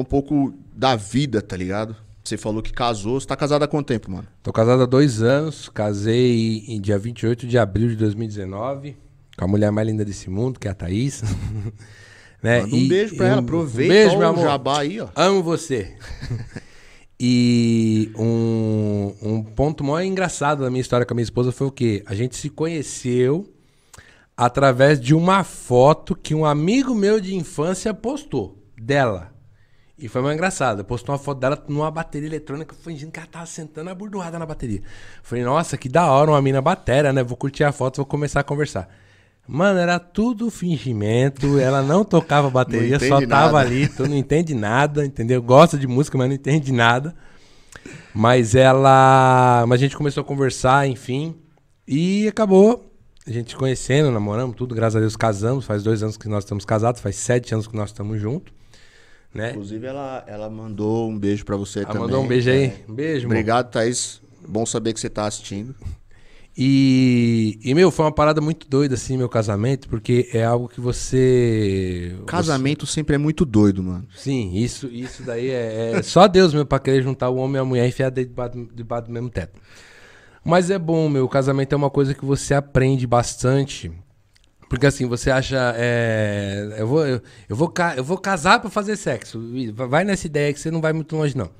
Um pouco da vida, tá ligado? Você falou que casou. Você tá casado há quanto tempo, mano? Tô casado há dois anos. Casei em dia 28 de abril de 2019 com a mulher mais linda desse mundo, que é a Thaís. né? Manda um e, beijo pra ela. Aproveita um beijo, meu amor. jabá aí, ó. Amo você. e um, um ponto maior engraçado da minha história com a minha esposa foi o quê? A gente se conheceu através de uma foto que um amigo meu de infância postou dela. E foi mais engraçado. Postou uma foto dela numa bateria eletrônica, fingindo que ela tava sentando abordoada na bateria. Falei, nossa, que da hora, uma mina batera, né? Vou curtir a foto, vou começar a conversar. Mano, era tudo fingimento. Ela não tocava bateria, não só tava nada. ali. Tu não entende nada, entendeu? Gosta de música, mas não entende nada. Mas ela. Mas a gente começou a conversar, enfim. E acabou a gente conhecendo, namoramos, tudo, graças a Deus casamos. Faz dois anos que nós estamos casados, faz sete anos que nós estamos juntos. Né? Inclusive, ela, ela mandou um beijo para você ela também. mandou um beijo aí. Um beijo, Obrigado, mano. Thaís. Bom saber que você tá assistindo. E, e, meu, foi uma parada muito doida, assim, meu casamento, porque é algo que você. Casamento você... sempre é muito doido, mano. Sim, isso, isso daí é, é só Deus mesmo pra querer juntar o homem e a mulher e enfiar debaixo, debaixo do mesmo teto. Mas é bom, meu. O casamento é uma coisa que você aprende bastante. Porque assim, você acha. É, eu, vou, eu, eu, vou, eu vou casar para fazer sexo. Vai nessa ideia que você não vai muito longe, não.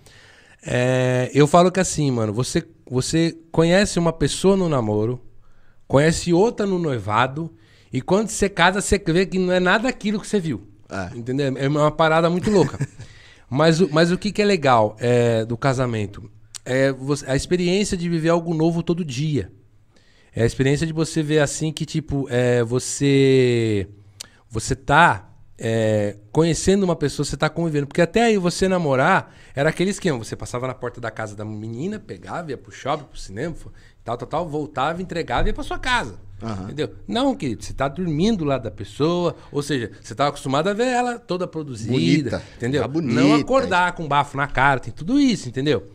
É, eu falo que assim, mano, você, você conhece uma pessoa no namoro, conhece outra no noivado, e quando você casa, você vê que não é nada aquilo que você viu. É. Entendeu? É uma parada muito louca. mas, mas o que, que é legal é, do casamento? É a experiência de viver algo novo todo dia. É a experiência de você ver assim que, tipo, é, você. Você tá é, conhecendo uma pessoa, você tá convivendo. Porque até aí você namorar era aquele esquema. Você passava na porta da casa da menina, pegava, ia pro shopping, pro cinema, tal, tal, tal, voltava, entregava e ia pra sua casa. Uhum. Entendeu? Não, querido, você tá dormindo lá da pessoa, ou seja, você tá acostumado a ver ela toda produzida, bonita, entendeu? Tá bonita. Não acordar com bafo na cara, tem tudo isso, entendeu?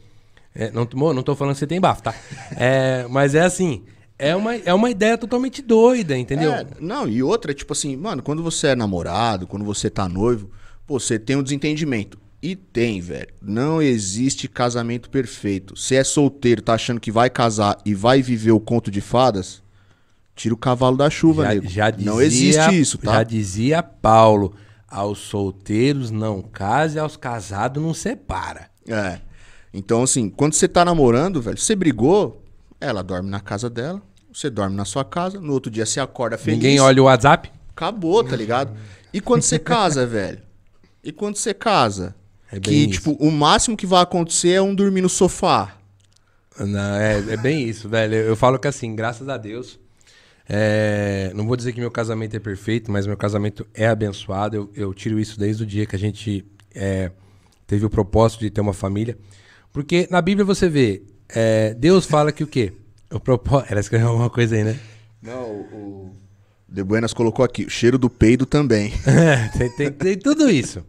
É, não, não tô falando que você tem bafo, tá? É, mas é assim, é uma, é uma ideia totalmente doida, entendeu? É, não, e outra, tipo assim, mano, quando você é namorado, quando você tá noivo, pô, você tem um desentendimento. E tem, velho. Não existe casamento perfeito. Se é solteiro, tá achando que vai casar e vai viver o conto de fadas, tira o cavalo da chuva, já, nego. Já dizia, não existe isso, tá? Já dizia Paulo, aos solteiros não case, aos casados não separa. É. Então, assim, quando você tá namorando, velho, você brigou, ela dorme na casa dela, você dorme na sua casa, no outro dia você acorda feliz. Ninguém olha o WhatsApp? Acabou, tá ligado? E quando você casa, velho? E quando você casa? É que, isso. tipo, o máximo que vai acontecer é um dormir no sofá. Não, é, é bem isso, velho. Eu falo que assim, graças a Deus. É, não vou dizer que meu casamento é perfeito, mas meu casamento é abençoado. Eu, eu tiro isso desde o dia que a gente é, teve o propósito de ter uma família. Porque na Bíblia você vê, é, Deus fala que o quê? O propósito. Ela escreveu alguma coisa aí, né? Não, o. De Buenas colocou aqui, o cheiro do peido também. Tem, tem, tem, tudo isso.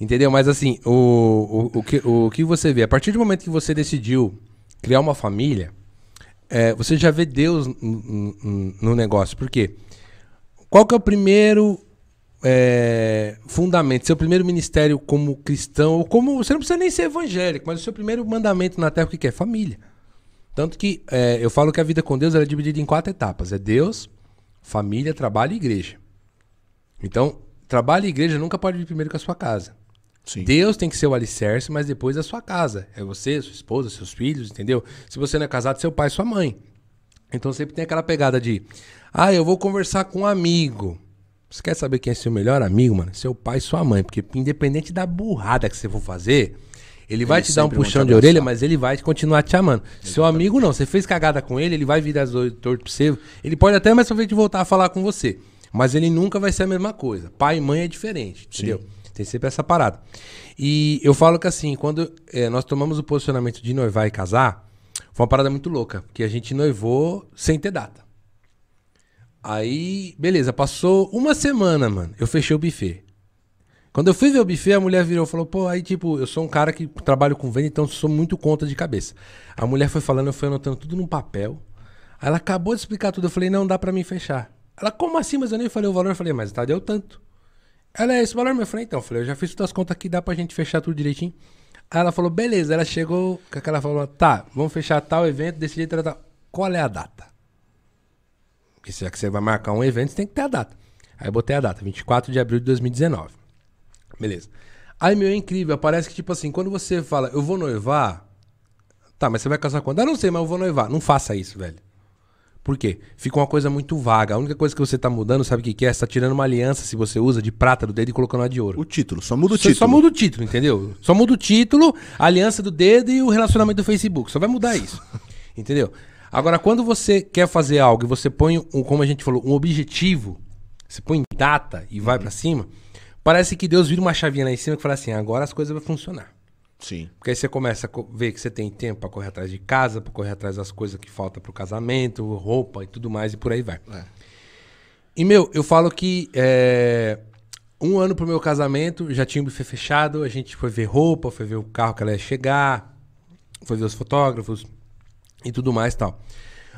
Entendeu? Mas assim, o, o, o, que, o que você vê, a partir do momento que você decidiu criar uma família, é, você já vê Deus no, negócio. Por quê? Qual que é o primeiro é, fundamento, seu primeiro ministério como cristão, ou como. Você não precisa nem ser evangélico, mas o seu primeiro mandamento na terra, o que é? Família. Tanto que é, eu falo que a vida com Deus é dividida em quatro etapas: é Deus, família, trabalho e igreja. Então, trabalho e igreja nunca pode vir primeiro com a sua casa. Sim. Deus tem que ser o alicerce, mas depois a sua casa. É você, sua esposa, seus filhos, entendeu? Se você não é casado, seu pai, sua mãe. Então sempre tem aquela pegada de: ah, eu vou conversar com um amigo. Você quer saber quem é seu melhor amigo, mano? Seu pai e sua mãe. Porque independente da burrada que você for fazer, ele vai ele te dar um puxão de orelha, mas ele vai continuar te amando. Seu amigo não. Você fez cagada com ele, ele vai virar as torto pra você. Ele pode até mais pra frente voltar a falar com você. Mas ele nunca vai ser a mesma coisa. Pai e mãe é diferente, entendeu? Sim. Tem sempre essa parada. E eu falo que assim, quando é, nós tomamos o posicionamento de noivar e casar, foi uma parada muito louca. Porque a gente noivou sem ter data. Aí, beleza, passou uma semana, mano. Eu fechei o buffet. Quando eu fui ver o buffet, a mulher virou e falou: pô, aí tipo, eu sou um cara que trabalho com venda, então sou muito conta de cabeça. A mulher foi falando, eu fui anotando tudo num papel. Aí ela acabou de explicar tudo. Eu falei: não dá para mim fechar. Ela, como assim? Mas eu nem falei o valor. Eu falei: mas tá, deu tanto. Ela é esse valor, meu? Eu falei, então, eu falei, eu já fiz todas as contas aqui, dá pra gente fechar tudo direitinho. Aí ela falou, beleza. Ela chegou com aquela falou, tá, vamos fechar tal evento, desse jeito, ela tá. Qual é a data? Porque já que você vai marcar um evento, você tem que ter a data. Aí eu botei a data, 24 de abril de 2019. Beleza. Aí, meu, é incrível. Parece que, tipo assim, quando você fala, eu vou noivar. Tá, mas você vai casar quando? Ah, não sei, mas eu vou noivar. Não faça isso, velho. Por quê? Fica uma coisa muito vaga. A única coisa que você tá mudando, sabe o que, que é? Você tá tirando uma aliança, se você usa, de prata do dedo e colocando uma de ouro. O título, só muda o Você título. só muda o título, entendeu? Só muda o título, a aliança do dedo e o relacionamento do Facebook. Só vai mudar isso. entendeu? Agora, quando você quer fazer algo e você põe, um, como a gente falou, um objetivo, você põe data e vai pra cima, parece que Deus vira uma chavinha lá em cima que fala assim: agora as coisas vão funcionar. Sim. Porque aí você começa a ver que você tem tempo pra correr atrás de casa, pra correr atrás das coisas que faltam pro casamento, roupa e tudo mais, e por aí vai. É. E, meu, eu falo que é, um ano pro meu casamento, já tinha o buffet fechado, a gente foi ver roupa, foi ver o carro que ela ia chegar, foi ver os fotógrafos e tudo mais e tal.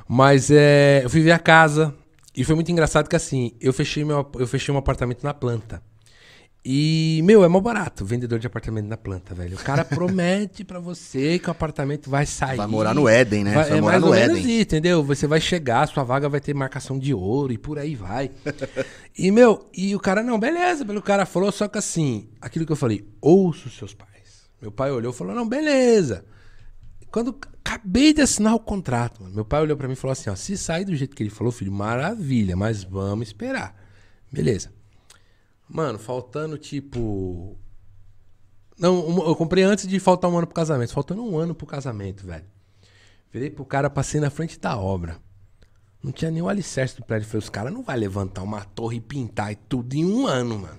Mas é, eu fui ver a casa e foi muito engraçado que assim, eu fechei, meu, eu fechei um apartamento na planta. E, meu, é mó barato, vendedor de apartamento na planta, velho. O cara promete pra você que o apartamento vai sair. Vai morar no Éden, né? Vai, Vai é morar mais no ou menos Éden. isso, entendeu? Você vai chegar, sua vaga vai ter marcação de ouro e por aí vai. e, meu, e o cara, não, beleza, pelo cara falou, só que assim, aquilo que eu falei, ouço os seus pais. Meu pai olhou e falou, não, beleza. Quando acabei de assinar o contrato, mano, meu pai olhou pra mim e falou assim, ó, se sair do jeito que ele falou, filho, maravilha, mas vamos esperar. Beleza. Mano, faltando tipo. Não, eu comprei antes de faltar um ano pro casamento. Faltando um ano pro casamento, velho. Virei pro cara, passei na frente da obra. Não tinha nem o alicerce do prédio. Falei, os caras não vai levantar uma torre e pintar e tudo em um ano, mano.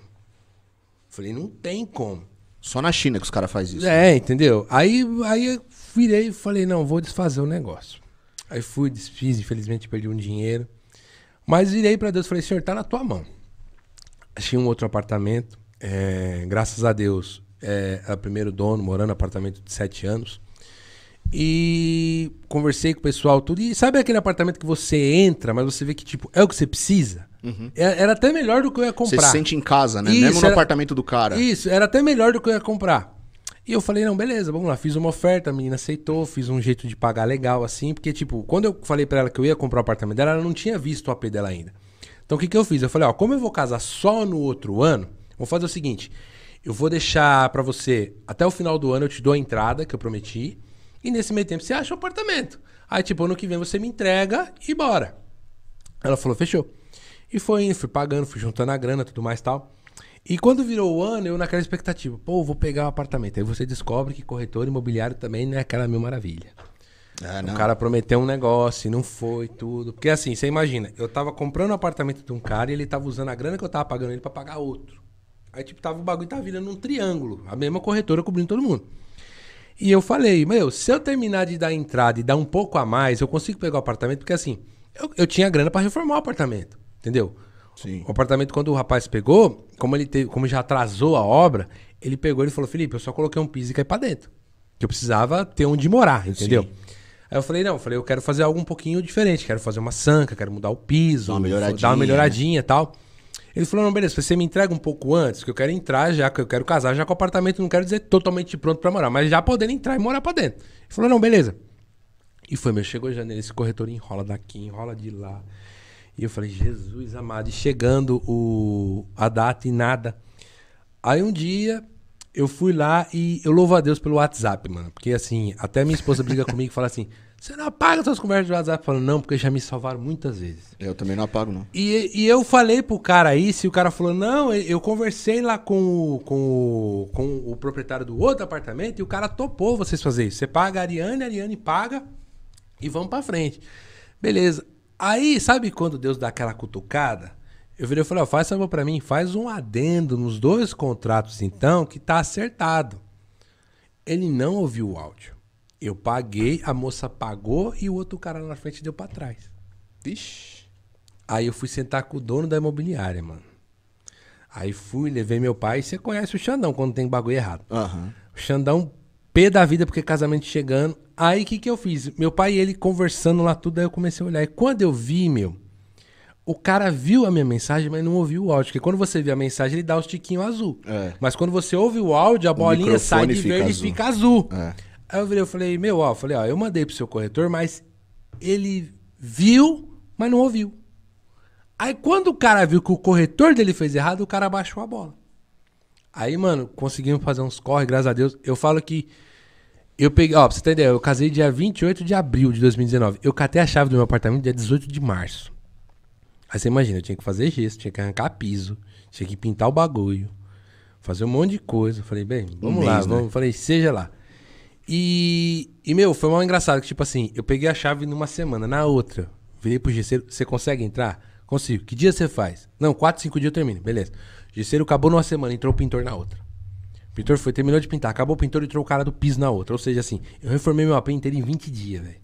Falei, não tem como. Só na China que os caras fazem isso. É, entendeu? Aí, aí eu virei e falei, não, vou desfazer o negócio. Aí fui, desfiz, infelizmente perdi um dinheiro. Mas virei pra Deus e falei, senhor, tá na tua mão. Achei um outro apartamento. é, graças a Deus, é, é o primeiro dono, morando no apartamento de sete anos. E conversei com o pessoal, tudo. E sabe aquele apartamento que você entra, mas você vê que, tipo, é o que você precisa? É- Era até melhor do que eu ia Você comprar. se sente em casa, né? Isso, Mesmo no era- apartamento do cara. Isso, era até melhor do que eu ia comprar. E eu falei, não, beleza, vamos lá. Fiz uma oferta, a menina aceitou, fiz um jeito de pagar legal, assim, porque, tipo, quando eu falei pra ela que eu ia comprar o apartamento dela, ela não tinha visto o AP dela ainda. Então o que, que eu fiz? Eu falei, ó, como eu vou casar só no outro ano, vou fazer o seguinte: eu vou deixar pra você, até o final do ano, eu te dou a entrada que eu prometi, e nesse meio tempo você acha o apartamento. Aí, tipo, ano que vem você me entrega e bora. Ela falou, fechou. E foi indo, fui pagando, fui juntando a grana, tudo mais tal. E quando virou o ano, eu naquela expectativa, pô, vou pegar o apartamento. Aí você descobre que corretor imobiliário também não é aquela mil maravilha. É, O cara prometeu um negócio e não foi tudo. Porque assim, você imagina, eu tava comprando o apartamento de um cara e ele tava usando a grana que eu tava pagando ele pra pagar outro. Aí, tipo, tava, o bagulho tava virando um triângulo. A mesma corretora cobrindo todo mundo. E eu falei, meu, se eu terminar de dar entrada e dar um pouco a mais, eu consigo pegar o apartamento, porque assim, eu, eu tinha grana pra reformar o apartamento, entendeu? Sim. O apartamento, quando o rapaz pegou, como ele teve, como já atrasou a obra, ele pegou e falou, Felipe, eu só coloquei um piso e caí pra dentro. Que eu precisava ter onde morar, entendeu? Sim. Aí eu falei, não, eu falei, eu quero fazer algo um pouquinho diferente, quero fazer uma sanca, quero mudar o piso, Dar uma melhoradinha, dar uma melhoradinha e tal. Ele falou, não, beleza, você me entrega um pouco antes, que eu quero entrar já, que eu quero casar já com o apartamento, não quero dizer totalmente pronto pra morar, mas já podendo entrar e morar pra dentro. Ele falou, não, beleza. E foi, meu, chegou janeiro, esse corretor enrola daqui, enrola de lá. E eu falei, Jesus amado, e chegando o, a data e nada. Aí um dia eu fui lá e eu louvo a Deus pelo WhatsApp, mano. Porque assim, até minha esposa briga comigo e fala assim: você não apaga suas conversas de WhatsApp? Falo, não, porque já me salvaram muitas vezes. Eu também não apago, não. E, e eu falei pro cara isso, e o cara falou: não, eu conversei lá com o, com, o, com o proprietário do outro apartamento e o cara topou vocês fazer isso. Você paga a Ariane, a Ariane paga e vamos pra frente. Beleza. Aí, sabe quando Deus dá aquela cutucada? Eu virei e falei: ó, faz favor pra mim, faz um adendo nos dois contratos então, que tá acertado. Ele não ouviu o áudio. Eu paguei, a moça pagou e o outro cara lá na frente deu pra trás. Vixe. Aí eu fui sentar com o dono da imobiliária, mano. Aí fui, levei meu pai. Você conhece o Xandão quando tem bagulho errado. Aham. O Xandão, pé da vida, porque casamento chegando. Aí o que, que eu fiz? Meu pai e ele conversando lá tudo, aí eu comecei a olhar. E quando eu vi, meu, O cara viu a minha mensagem, mas não ouviu o áudio. Porque quando você vê a mensagem, ele dá os tiquinhos azul. É. Mas quando você ouve o áudio, a bolinha sai de verde azul. e fica azul. É. Aí eu virei, eu falei, meu, ó, eu falei, ó, eu mandei pro seu corretor, mas ele viu, mas não ouviu. Aí quando o cara viu que o corretor dele fez errado, o cara baixou a bola. Aí, mano, conseguimos fazer uns corre, graças a Deus. Eu falo que eu peguei, ó, pra você entender, eu casei dia 28 de abril de 2019. Eu catei a chave do meu apartamento dia 18 de março. Aí você imagina, eu tinha que fazer gesso, tinha que arrancar piso, tinha que pintar o bagulho, fazer um monte de coisa. Eu Falei, bem, vamos Um lá, mês, né? vamos. Falei, seja lá. E, e, meu, foi mal engraçado que, tipo assim, eu peguei a chave numa semana, na outra, virei pro gesseiro, você consegue entrar? Consigo. Que dia você faz? Não, 4, 5 dias eu termino, beleza. O gesseiro acabou numa semana, entrou o pintor na outra. O pintor foi, terminou de pintar, acabou o pintor e entrou o cara do piso na outra. Ou seja, assim, eu reformei meu AP inteiro em 20 dias, velho.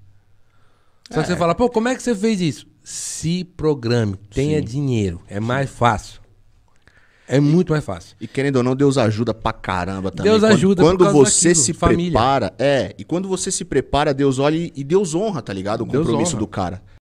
Só que você fala, pô, como é que você fez isso? Se programe, tenha dinheiro, é mais fácil. É muito mais fácil. E querendo ou não, Deus ajuda pra caramba também. Deus Quando- ajuda Quando, causa você daquilo, se família. prepara, é, e quando você se prepara, Deus olha e e Deus honra, tá ligado? O compromisso do cara.